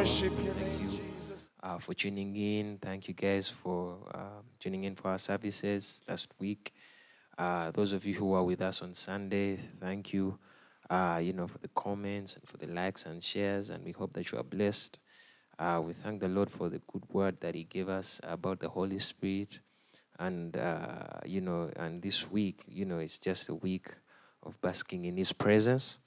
worship your name. Jesus. uh, for tuning in. Thank you guys for um, tuning in for our services last week. Uh, those of you who are with us on Sunday, thank you. Uh, you know for the comments and for the likes and shares, and we hope that you are blessed. Uh, we thank the Lord for the good word that He gave us about the Holy Spirit, and uh, you know, and this week, you know, it's just a week of basking in His presence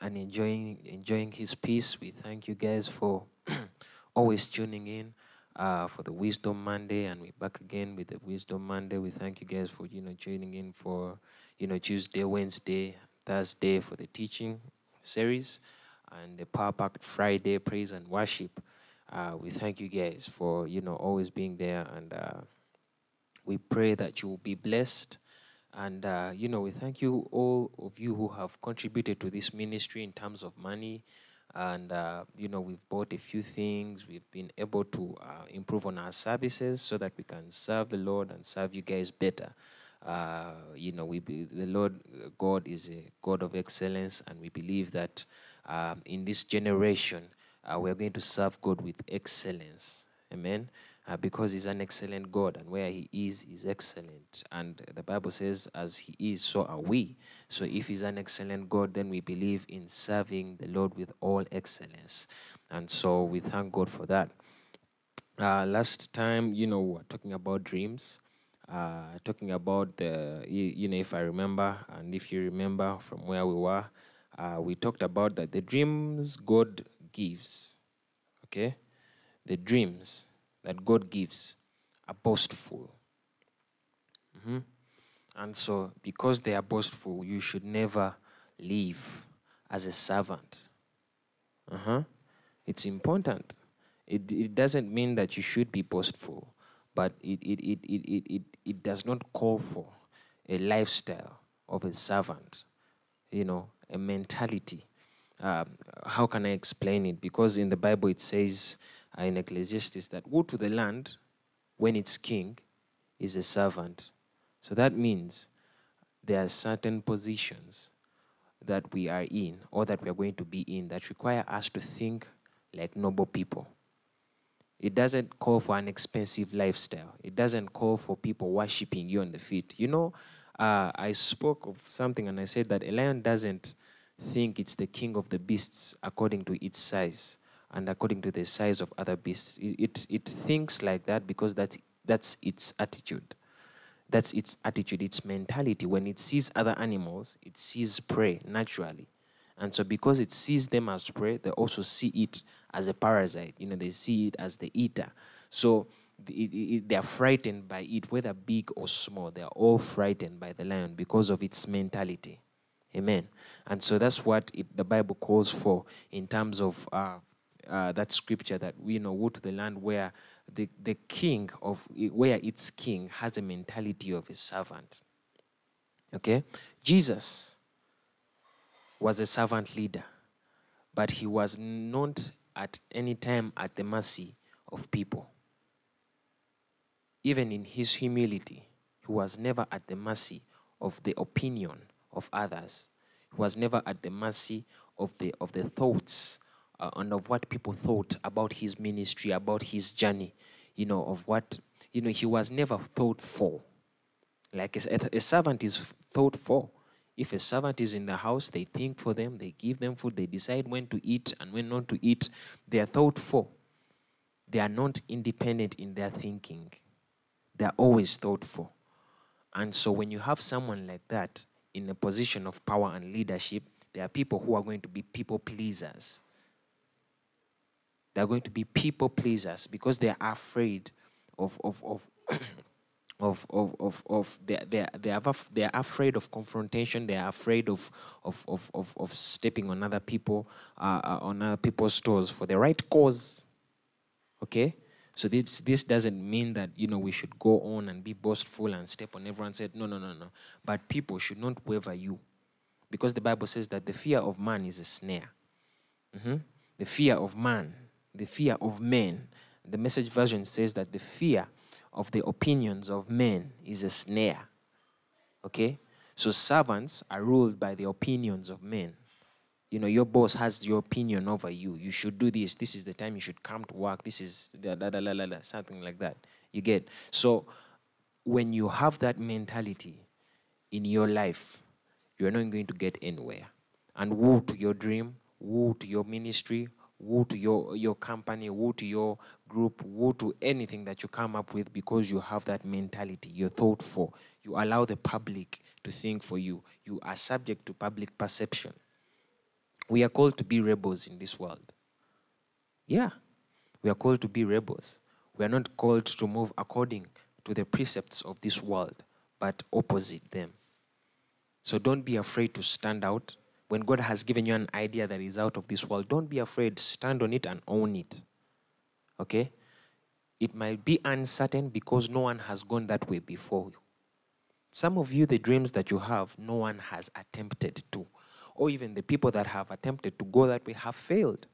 and enjoying enjoying His peace. We thank you guys for always tuning in uh, for the Wisdom Monday, and we're back again with the Wisdom Monday. We thank you guys for you know tuning in for you know Tuesday, Wednesday, Thursday for the teaching series, and the Power Packed Friday praise and worship. Uh, we thank you guys for you know always being there, and uh, we pray that you will be blessed. And uh, you know, we thank you all of you who have contributed to this ministry in terms of money. And uh, you know, we've bought a few things. We've been able to uh, improve on our services so that we can serve the Lord and serve you guys better. Uh, you know, we be, the Lord uh, God is a God of excellence, and we believe that um, in this generation uh, we are going to serve God with excellence. Amen. Uh, because he's an excellent God, and where he is, is excellent. And the Bible says, as he is, so are we. So if he's an excellent God, then we believe in serving the Lord with all excellence. And so we thank God for that. Uh, last time, you know, we were talking about dreams, uh, talking about the, you, you know, if I remember, and if you remember from where we were, uh, we talked about that the dreams God gives, okay, the dreams that God gives are boastful. Mhm. And so, because they are boastful, you should never live as a servant. Uh-huh. It's important. It, it doesn't mean that you should be boastful, but it, it, it, it, it, it, it does not call for a lifestyle of a servant, you know, a mentality. Um, how can I explain it? Because in the Bible it says in Ecclesiastes that woe to the land when its king is a servant. So that means there are certain positions that we are in or that we are going to be in that require us to think like noble people. It doesn't call for an expensive lifestyle. It doesn't call for people worshiping you on the feet. You know, uh, I spoke of something and I said that a lion doesn't think it's the king of the beasts according to its size and according to the size of other beasts. It, it, it thinks like that because that's, that's its attitude. That's its attitude, its mentality. When it sees other animals, it sees prey naturally. And so, because it sees them as prey, they also see it as a parasite. You know, they see it as the eater. So, it, it, they are frightened by it, whether big or small. They are all frightened by the lion because of its mentality. Amen. And so, that's what it, the Bible calls for in terms of uh, uh, that scripture that we know, woe to the land where the, the king of where its king has a mentality of a servant. Okay? Jesus was a servant leader, but he was not at any time at the mercy of people. Even in his humility, he was never at the mercy of the opinion of others. He was never at the mercy of the, of the thoughts uh, and of what people thought about his ministry, about his journey, you know, of what, you know, he was never thought for. Like a, a servant is thought for. If a servant is in the house, they think for them, they give them food, they decide when to eat and when not to eat. They are thought for. They are not independent in their thinking. They are always thought for. And so when you have someone like that in a position of power and leadership, there are people who are going to be people pleasers. They are going to be people pleasers because they are afraid of of of of of of, of they they they are they are afraid of confrontation. They are afraid of of of of, of stepping on other people uh, uh, on other people's toes for the right cause. Okay. So this this doesn't mean that you know we should go on and be boastful and step on everyone. Said no no no no. But people should not waver you, because the Bible says that the fear of man is a snare. Mhm. The fear of man, the fear of men. The message version says that the fear of the opinions of men is a snare. Okay? So servants are ruled by the opinions of men. you know your boss has your opinion over you you should do this this is the time you should come to work this is da, da, da, da, da, da, something like that you get so when you have that mentality in your life you're not going to get anywhere and woe to your dream woe to your ministry woe to your, your company woe to your group woe to anything that you come up with because you have that mentality you're thoughtful you allow the public to think for you you are subject to public perception we are called to be rebels in this world. Yeah, we are called to be rebels. We are not called to move according to the precepts of this world, but opposite them. So don't be afraid to stand out. When God has given you an idea that is out of this world, don't be afraid. Stand on it and own it. Okay? It might be uncertain because no one has gone that way before you. Some of you, the dreams that you have, no one has attempted to or even the people that have attempted to go that way have failed.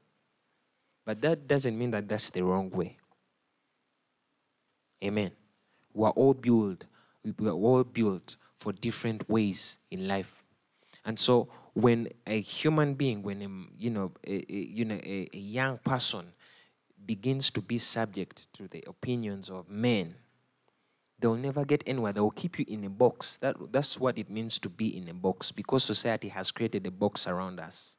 But that doesn't mean that that's the wrong way. Amen. We are all built, we are all built for different ways in life. And so when a human being, when a, you know, a, a you know, a, a young person begins to be subject to the opinions of men, they'll never get anywhere. They'll keep you in a box. That, that's what it means to be in a box because society has created a box around us.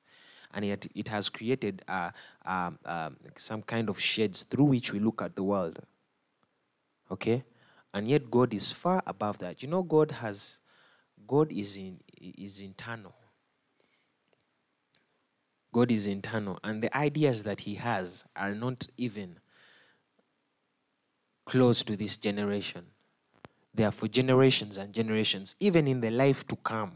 And yet it has created uh, uh, uh, some kind of shades through which we look at the world. Okay? And yet God is far above that. You know, God has, God is, in, is internal. God is internal. And the ideas that He has are not even close to this generation. They are for generations and generations, even in the life to come,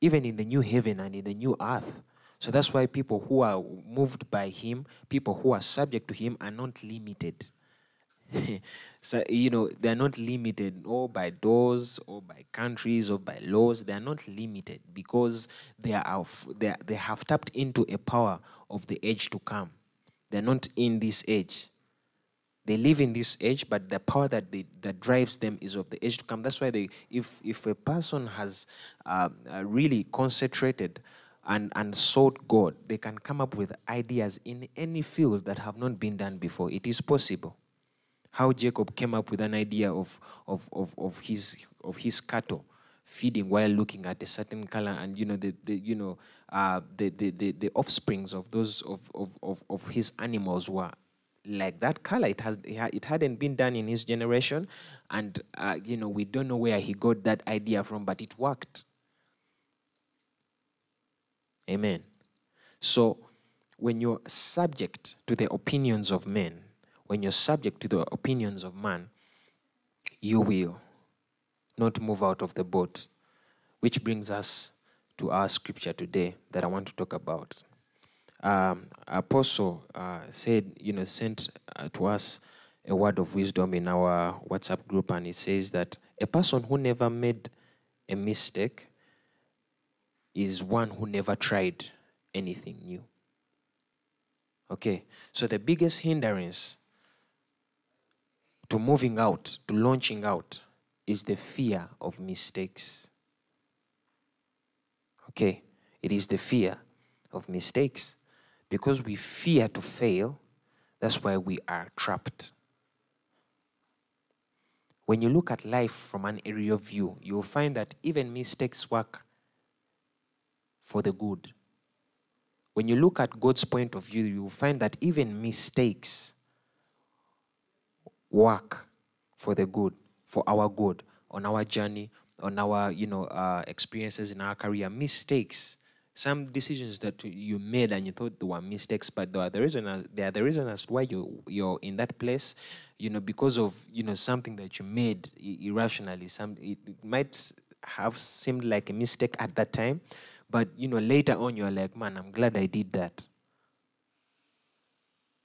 even in the new heaven and in the new earth. So that's why people who are moved by Him, people who are subject to Him, are not limited. so, you know, they're not limited or by doors or by countries or by laws. They are not limited because they, are, they, are, they have tapped into a power of the age to come. They're not in this age. They live in this age, but the power that they, that drives them is of the age to come. That's why they, if if a person has uh, uh, really concentrated and and sought God, they can come up with ideas in any field that have not been done before. It is possible. How Jacob came up with an idea of of of, of his of his cattle feeding while looking at a certain color and you know the, the you know uh, the, the, the the offsprings of those of, of, of, of his animals were like that color. It has it hadn't been done in his generation, and uh, you know we don't know where he got that idea from, but it worked. Amen. So when you're subject to the opinions of men, when you're subject to the opinions of man, you will not move out of the boat. Which brings us to our scripture today that I want to talk about um, Apostle uh, said, you know, sent uh, to us a word of wisdom in our WhatsApp group, and it says that a person who never made a mistake is one who never tried anything new. Okay, so the biggest hindrance to moving out, to launching out, is the fear of mistakes. Okay, it is the fear of mistakes. Because we fear to fail, that's why we are trapped. When you look at life from an area of view, you'll find that even mistakes work for the good. When you look at God's point of view, you'll find that even mistakes work for the good, for our good, on our journey, on our you know uh, experiences in our career. Mistakes some decisions that you made and you thought they were mistakes, but they are the reason they are the reason as to why you you're in that place, you know, because of you know something that you made irrationally. Some it might have seemed like a mistake at that time, but you know later on you're like, man, I'm glad I did that.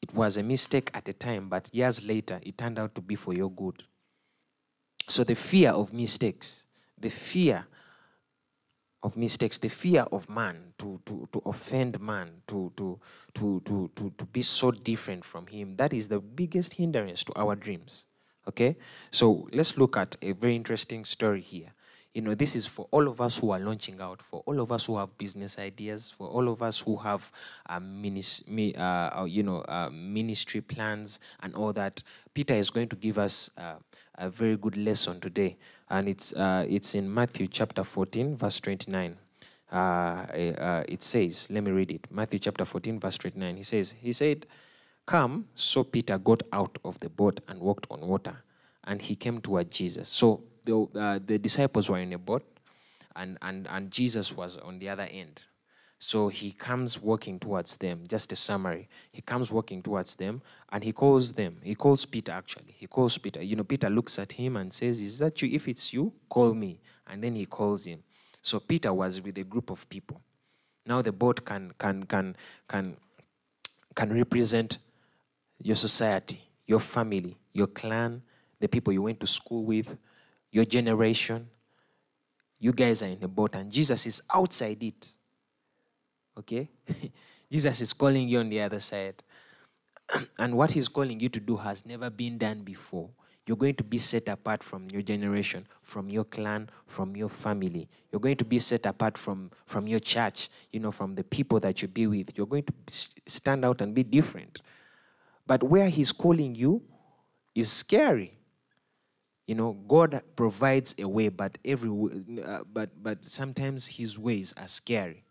It was a mistake at the time, but years later it turned out to be for your good. So the fear of mistakes, the fear of mistakes, the fear of man to, to, to offend man, to, to, to, to, to, to be so different from him, that is the biggest hindrance to our dreams. Okay? So let's look at a very interesting story here. You know, this is for all of us who are launching out, for all of us who have business ideas, for all of us who have, uh, minis- uh, uh, you know, uh, ministry plans and all that. Peter is going to give us uh, a very good lesson today, and it's uh, it's in Matthew chapter 14, verse 29. it says, let me read it. Matthew chapter 14, verse 29. He says, he said, "Come." So Peter got out of the boat and walked on water, and he came toward Jesus. So the, uh, the disciples were in a boat, and, and, and Jesus was on the other end. So he comes walking towards them, just a summary. He comes walking towards them and he calls them. He calls Peter actually. He calls Peter. You know, Peter looks at him and says, Is that you? If it's you, call me. And then he calls him. So Peter was with a group of people. Now the boat can can can can can represent your society, your family, your clan, the people you went to school with, your generation, you guys are in a boat and Jesus is outside it. Okay? Jesus is calling you on the other side. and what he's calling you to do has never been done before. You're going to be set apart from your generation, from your clan, from your family. You're going to be set apart from, from your church, you know, from the people that you be with. You're going to stand out and be different. But where he's calling you is scary. You know, God provides a way, but every uh, but but sometimes His ways are scary.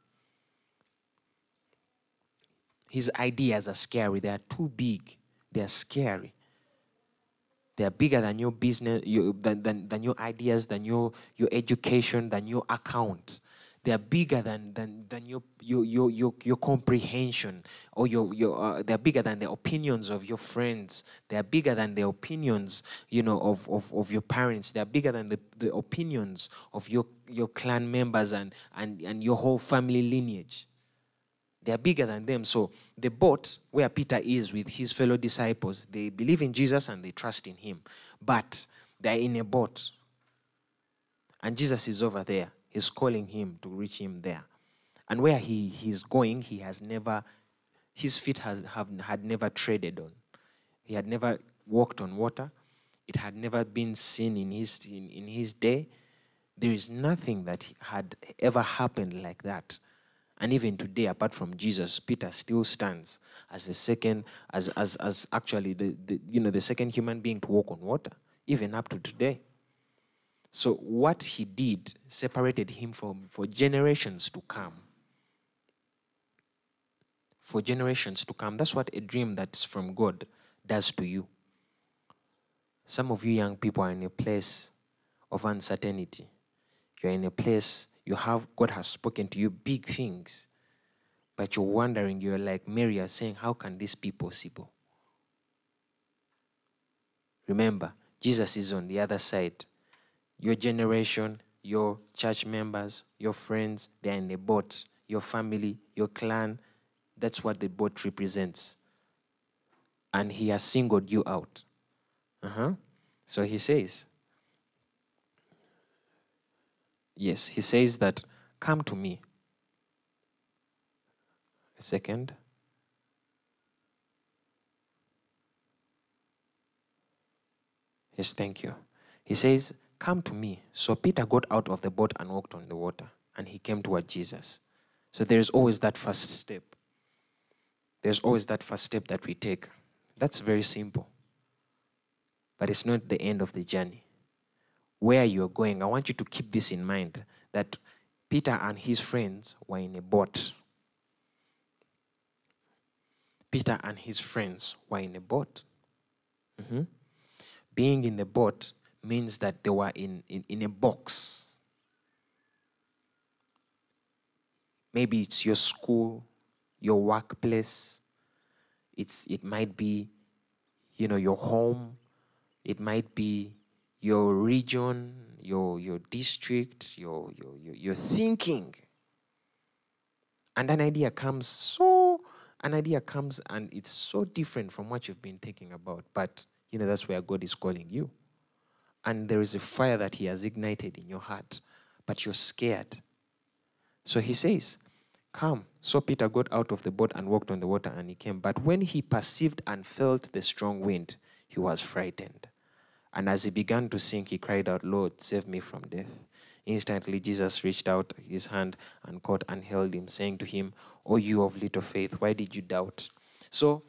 His ideas are scary. They are too big. They are scary. They are bigger than your business, your, than, than, than your ideas, than your, your education, than your account. They are bigger than, than, than your, your, your, your, your comprehension or your, your, uh, they're bigger than the opinions of your friends. They are bigger than the opinions, you know, of, of, of your parents. They are bigger than the, the opinions of your, your clan members and, and, and your whole family lineage. They are bigger than them. So the boat where Peter is with his fellow disciples, they believe in Jesus and they trust in him. But they're in a boat. And Jesus is over there. He's calling him to reach him there. And where he, he's going, he has never, his feet has, have, had never treaded on. He had never walked on water. It had never been seen in his, in, in his day. There is nothing that had ever happened like that. And even today, apart from Jesus, Peter still stands as the second, as, as, as actually the, the, you know, the second human being to walk on water, even up to today. So what he did separated him from for generations to come. For generations to come. That's what a dream that's from God does to you. Some of you young people are in a place of uncertainty. You're in a place you have God has spoken to you big things, but you're wondering, you're like Mary, are saying, How can this be possible? Remember, Jesus is on the other side your generation, your church members, your friends, they're in the boat. Your family, your clan, that's what the boat represents. And he has singled you out. Uh-huh. So he says, Yes, he says that, Come to me. A second. Yes, thank you. He says, Come to me. So Peter got out of the boat and walked on the water, and he came toward Jesus. So there's always that first step. There's always that first step that we take. That's very simple. But it's not the end of the journey. Where you're going, I want you to keep this in mind that Peter and his friends were in a boat. Peter and his friends were in a boat. Mm-hmm. Being in the boat means that they were in, in, in a box. Maybe it's your school, your workplace, it's, it might be, you know, your home, it might be your region, your, your district, your, your, your, your thinking. And an idea comes so, an idea comes and it's so different from what you've been thinking about. But, you know, that's where God is calling you and there is a fire that He has ignited in your heart, but you're scared. So He says, Come. So Peter got out of the boat and walked on the water, and he came. But when he perceived and felt the strong wind, he was frightened. And as he began to sink, he cried out, Lord, save me from death. Instantly, Jesus reached out his hand and caught and held him, saying to him, O you of little faith, why did you doubt? So,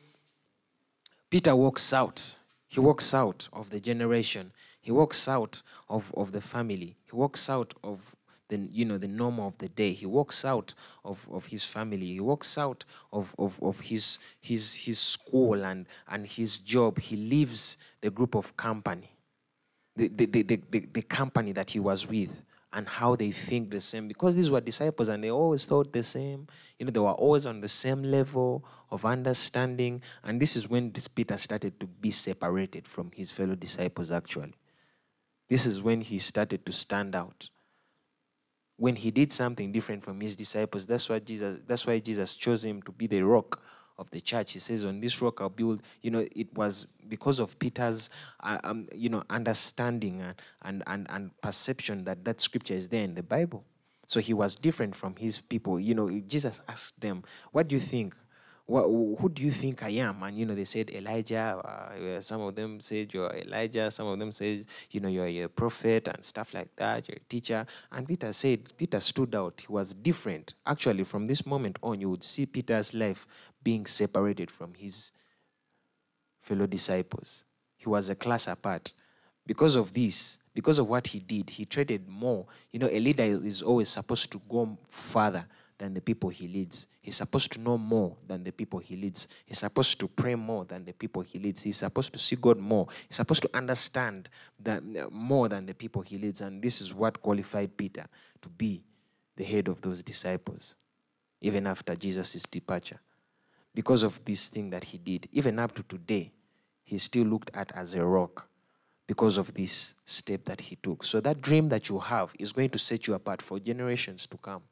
Peter walks out. He walks out of the generation. He walks out of, of the family. He walks out of the you know the norm of the day. He walks out of, of his family. He walks out of, of, of his his his school and, and his job. He leaves the group of company. The, the, the, the, the company that he was with and how they think the same because these were disciples and they always thought the same you know they were always on the same level of understanding and this is when this peter started to be separated from his fellow disciples actually this is when he started to stand out when he did something different from his disciples that's why jesus that's why jesus chose him to be the rock of the church. He says, "On this rock I'll build." You know, it was because of Peter's, uh, um, you know, understanding and, and and and perception that that scripture is there in the Bible. So he was different from his people. You know, Jesus asked them, "What do you think? What, who do you think I am?" And you know, they said Elijah. Uh, some of them said you're Elijah. Some of them said, you know, you're a prophet and stuff like that. You're a teacher. And Peter said, Peter stood out. He was different. Actually, from this moment on, you would see Peter's life being separated from his fellow disciples. He was a class apart. Because of this, because of what he did, he traded more. You know, a leader is always supposed to go further than the people he leads. He's supposed to know more than the people he leads. He's supposed to pray more than the people he leads. He's supposed to see God more. He's supposed to understand that more than the people he leads. And this is what qualified Peter to be the head of those disciples, even after Jesus' departure because of this thing that he did. Even up to today, he's still looked at as a rock because of this step that he took. So that dream that you have is going to set you apart for generations to come.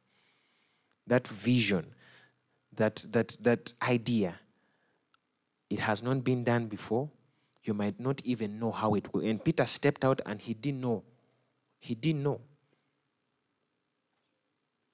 That vision, that that that idea, it has not been done before. You might not even know how it will end. Peter stepped out and he didn't know. He didn't know.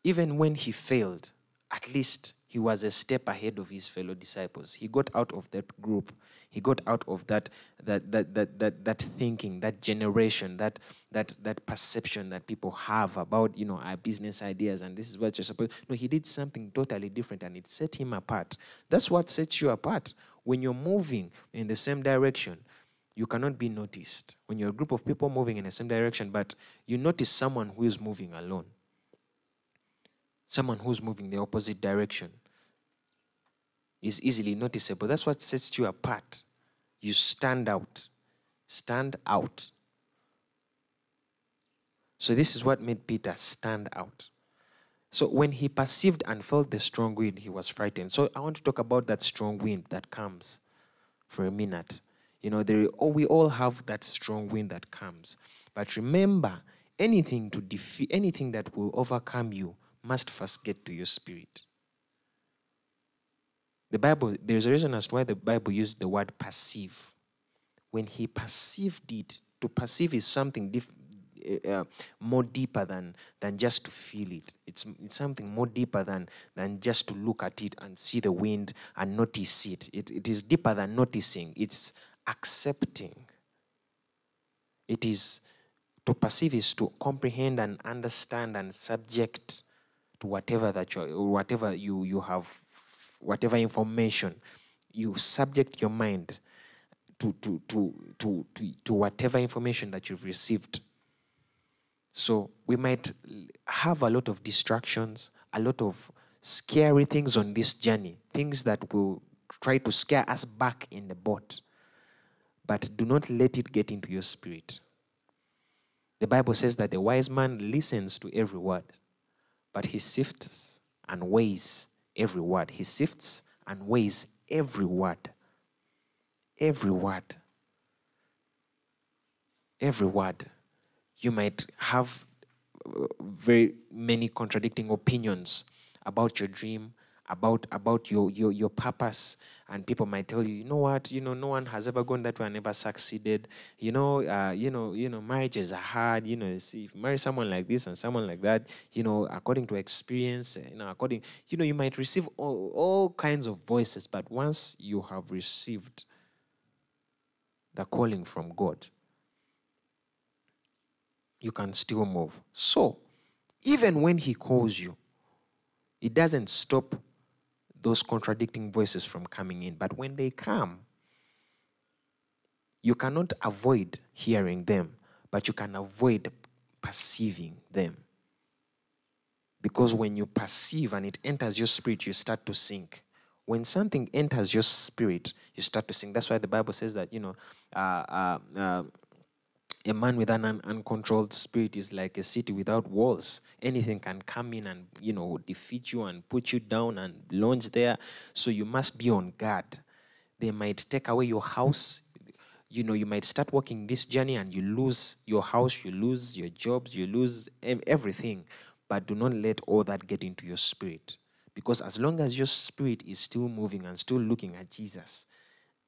Even when he failed, at least he was a step ahead of his fellow disciples. He got out of that group. He got out of that that that that that, that thinking, that generation, that that that perception that people have about you know our business ideas and this is what you're supposed. No, he did something totally different and it set him apart. That's what sets you apart. When you're moving in the same direction, you cannot be noticed. When you're a group of people moving in the same direction, but you notice someone who is moving alone someone who's moving the opposite direction is easily noticeable. That's what sets you apart. You stand out. Stand out. So, this is what made Peter stand out. So, when he perceived and felt the strong wind, he was frightened. So, I want to talk about that strong wind that comes for a minute. You know, there, oh, we all have that strong wind that comes. But remember, anything to defeat, anything that will overcome you must first get to your spirit. The Bible, there's a reason as to why the Bible used the word perceive. When he perceived it, to perceive is something uh, more deeper than, than just to feel it. It's, it's something more deeper than, than just to look at it and see the wind and notice it. it. It is deeper than noticing, it's accepting. It is to perceive is to comprehend and understand and subject to whatever that you whatever you you have whatever information you subject your mind to to to to to, to whatever information that you've received. So we might have a lot of distractions a lot of scary things on this journey things that will try to scare us back in the boat but do not let it get into your spirit. The bible says that the wise man listens to every word but he sifts and weighs every word. He sifts and weighs every word. Every word. Every word. You might have very many contradicting opinions about your dream, about about your your your purpose. And people might tell you you know what? You know no one has ever gone that way and never succeeded. You know uh, you know you know marriages are hard. You know if you marry someone like this and someone like that you know according to experience you know according you know you might receive all, all kinds of voices. But once you have received the calling from god you can still move. So, even when He calls you, it doesn't stop those contradicting voices from coming in. But when they come, you cannot avoid hearing them, but you can avoid perceiving them. Because when you perceive and it enters your spirit, you start to sink. When something enters your spirit, you start to sink. That's why the Bible says that, you know, uh, uh, uh, a man with an un- uncontrolled spirit is like a city without walls. Anything can come in and, you know, defeat you and put you down and launch there. So you must be on guard. They might take away your house. You know, you might start walking this journey and you lose your house, you lose your jobs, you lose everything. But do not let all that get into your spirit. Because as long as your spirit is still moving and still looking at Jesus,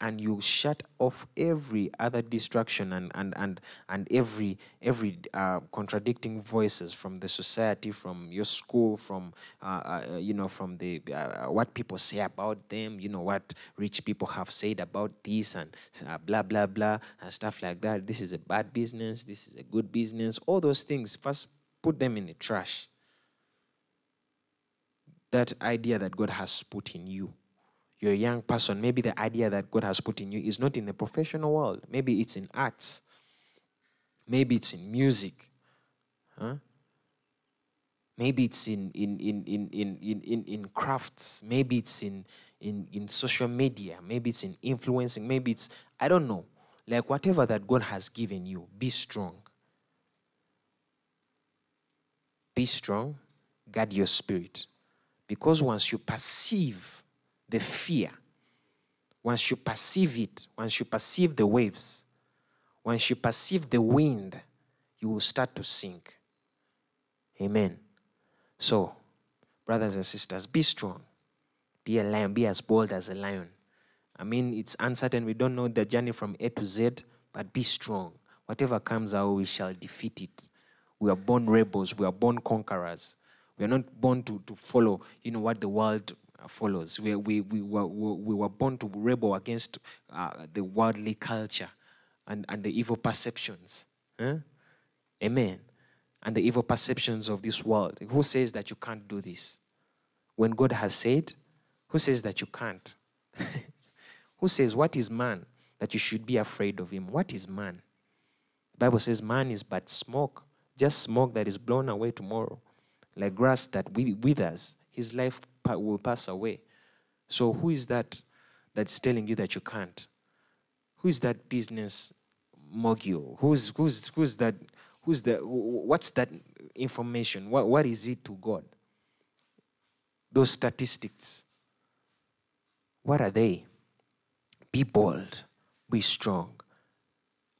and you shut off every other distraction and and and and every every uh, contradicting voices from the society from your school from uh, uh, you know from the uh, what people say about them you know what rich people have said about this and uh, blah blah blah and stuff like that. This is a bad business. This is a good business. All those things. First put them in the trash. That idea that god has put in you you're a young person, maybe the idea that God has put in you is not in the professional world. Maybe it's in arts. Maybe it's in music. Huh? Maybe it's in, in, in, in, in, in, in, in crafts. Maybe it's in, in, in social media. Maybe it's in influencing. Maybe it's, I don't know. Like whatever that God has given you, be strong. Be strong. Guard your spirit. Because once you perceive the fear, once you perceive it, once you perceive the waves, once you perceive the wind, you will start to sink. Amen. So, brothers and sisters, be strong. Be a lion. Be as bold as a lion. I mean, it's uncertain. We don't know the journey from A to Z, but be strong. Whatever comes our way, we shall defeat it. We are born rebels. We are born conquerors. We are not born to, to follow, you know, what the world follows. We, we, we, were, we were born to rebel against uh, the worldly culture and, and the evil perceptions. Huh? Amen. And the evil perceptions of this world. Who says that you can't do this? When God has said, who says that you can't? who says, What is man that you should be afraid of him? What is man? The Bible says, Man is but smoke, just smoke that is blown away tomorrow, like grass that withers. His life will pass away. So who is that that's telling you that you can't? Who is that business mogul? Who's who's who's that? Who's the? What's that information? What what is it to God? Those statistics. What are they? Be bold. Be strong.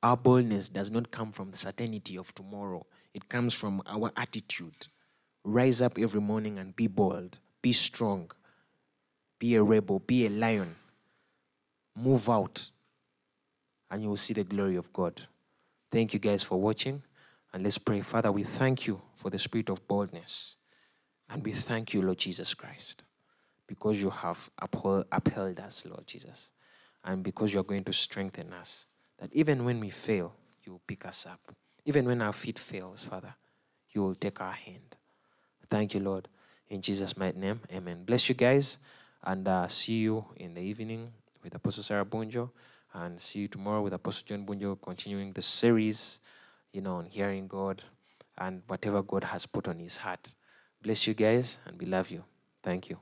Our boldness does not come from the certainty of tomorrow. It comes from our attitude. Rise up every morning and be bold. Be strong. Be a rebel. Be a lion. Move out. And you will see the glory of God. Thank you guys for watching. And let's pray. Father, we thank you for the spirit of boldness. And we thank you, Lord Jesus Christ, because you have upheld, upheld us, Lord Jesus. And because you're going to strengthen us. That even when we fail, you will pick us up. Even when our feet fails, Father, you will take our hand. Thank you, Lord. In Jesus' mighty name, amen. Bless you guys, and uh, see you in the evening with Apostle Sarah Bunjo, and see you tomorrow with Apostle John Bunjo, continuing the series, you know, on hearing God and whatever God has put on his heart. Bless you guys, and we love you. Thank you.